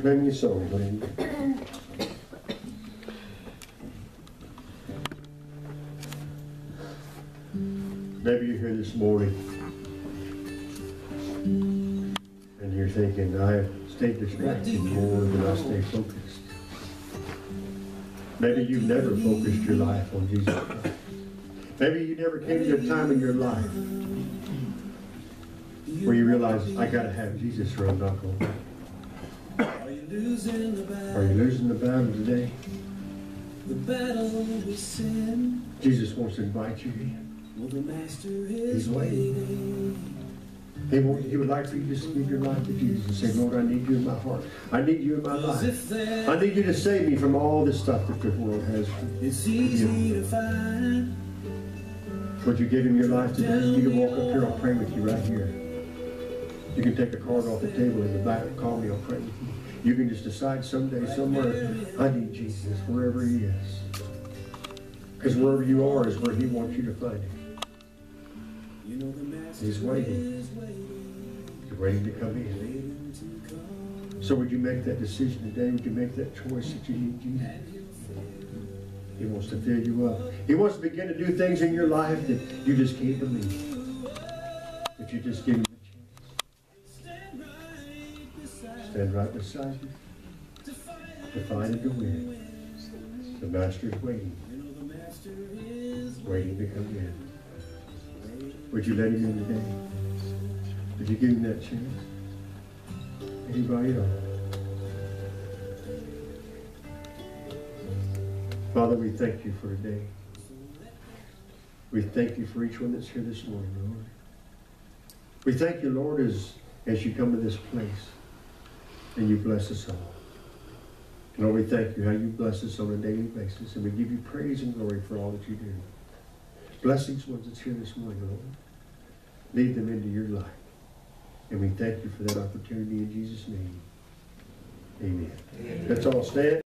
play me a song, please? Maybe you're here this morning and you're thinking, I have stayed distracted more than I stay focused. Maybe you've never focused your life on Jesus Christ. Maybe you never came to a time in your life where you realize, I gotta have Jesus or I'm not going. You losing the battle? Are you losing the battle today? The battle with sin. Jesus wants to invite you in. Well, the master is He's waiting. waiting. He, want, he would like for you to just give your life to Jesus and say, Lord, I need you in my heart. I need you in my life. I need you to save me from all this stuff that the world has. it's easy to find. Would you give him your life today? You can walk up here, I'll pray with you right here. You can take a card off the table in the back and call me, I'll pray with you. You can just decide someday, somewhere, I need Jesus, wherever he is. Because wherever you are is where he wants you to find him. He's waiting. He's waiting to come in. So would you make that decision today? Would you make that choice that you need Jesus? He wants to fill you up. He wants to begin to do things in your life that you just can't believe. If you just give him Stand right beside you. The Master's waiting, You know the master is waiting to come in. Would you let him in today? Would you give him that chance? Anybody else? Father, we thank you for today. We thank you for each one that's here this morning, Lord. We thank you, Lord, as, as you come to this place and you bless us all. Lord, we thank you how you bless us on a daily basis, and we give you praise and glory for all that you do. Bless each one that's here this morning, Lord. Lead them into your life. And we thank you for that opportunity in Jesus' name. Amen. Let's all stand.